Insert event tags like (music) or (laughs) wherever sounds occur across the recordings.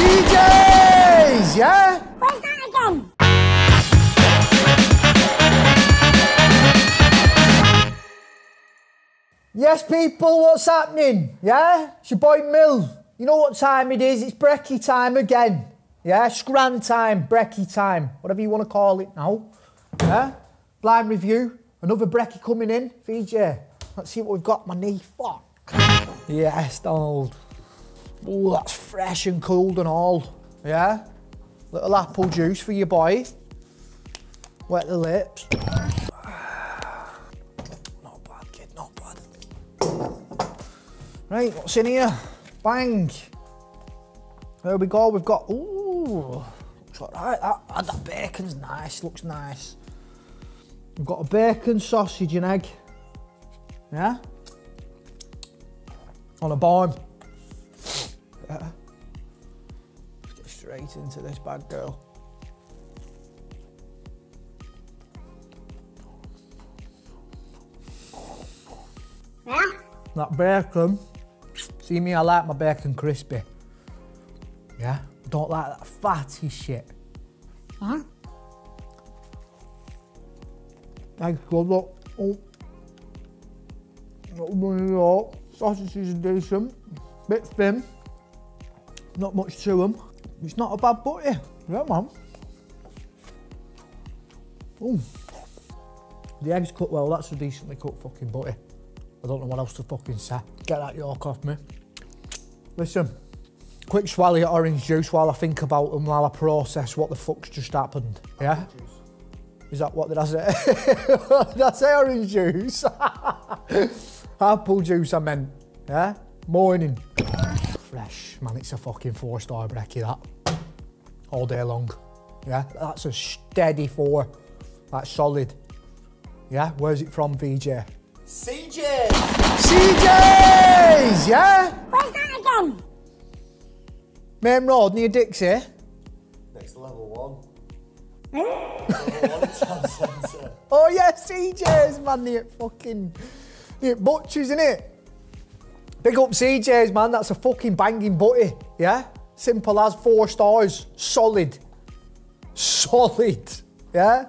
CJ's, yeah? Where's that again? Yes, people, what's happening? Yeah? It's your boy Mill. You know what time it is? It's brekkie time again. Yeah? Scran time, brekkie time, whatever you want to call it now. Yeah? Blind review. Another brekkie coming in. VJ. Let's see what we've got. My knee. Fuck. Yes, Donald. Oh, that's fresh and cold and all. Yeah? Little apple juice for your boy. Wet the lips. (sighs) Not bad, kid, not bad. Right, what's in here? Bang. There we go, we've got, ooh. Looks all right, that, that bacon's nice, looks nice. We've got a bacon, sausage and egg. Yeah? On a bun. Let's get straight into this bad girl. Yeah? That bacon. See me, I like my bacon crispy. Yeah? Don't like that fatty shit. Huh? Thanks, God. Look. Oh. Oh, Sausage is decent. Bit thin. Not much to them. It's not a bad butty. Eh? Yeah, man. Ooh. The eggs cut well. That's a decently cut fucking butty. I don't know what else to fucking say. Get that York off me. Listen, quick swallow of orange juice while I think about them, while I process what the fuck's just happened. Yeah? Is that what did I say? did I say orange juice? (laughs) Apple juice I meant. Yeah? Morning. Fresh. Man, it's a fucking four star brekkie that. All day long. Yeah? That's a steady four. That's solid. Yeah? Where's it from, VJ? CJ! CJ's! Yeah? Where's that again? Main road near Dixie. Next level one. (laughs) level one in town centre. Oh yeah, CJ's man, near fucking near Butchers, innit? Big up CJ's man, that's a fucking banging butty, yeah? Simple as four stars, solid. Solid, yeah?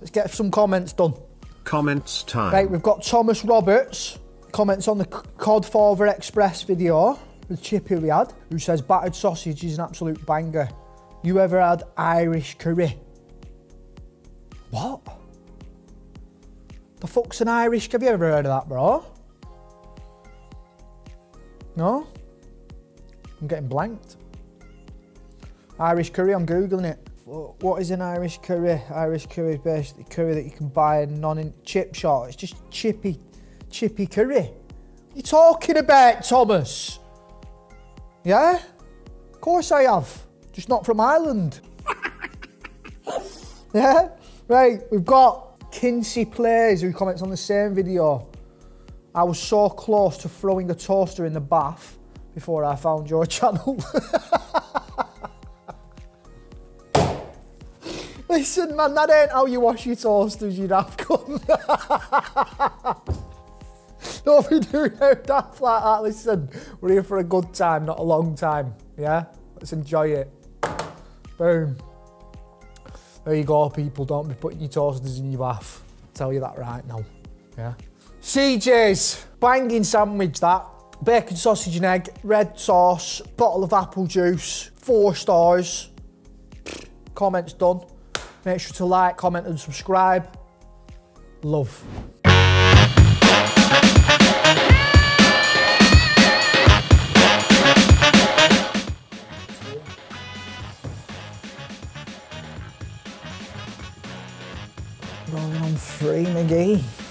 Let's get some comments done. Comments time. Right, we've got Thomas Roberts, comments on the C- Cod Forver Express video with Chip who we had, who says battered sausage is an absolute banger. You ever had Irish curry? What? The fuck's an Irish? Have you ever heard of that, bro? No? I'm getting blanked. Irish curry, I'm googling it. What is an Irish curry? Irish curry is basically curry that you can buy in non in chip shop. It's just chippy, chippy curry. You talking about, Thomas? Yeah? Of course I have. Just not from Ireland. (laughs) yeah? Right, we've got Kinsey Plays who comments on the same video. I was so close to throwing a toaster in the bath before I found your (laughs) channel. Listen, man, that ain't how you wash your toasters, you daft cunt. Don't be doing no daft like that. Listen, we're here for a good time, not a long time. Yeah? Let's enjoy it. Boom. There you go, people. Don't be putting your toasters in your bath. tell you that right now. Yeah? CJ's banging sandwich that. Bacon, sausage and egg, red sauce, bottle of apple juice, four stars. Comments done. Make sure to like, comment and subscribe. Love. Rolling on three, McGee.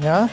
Yeah?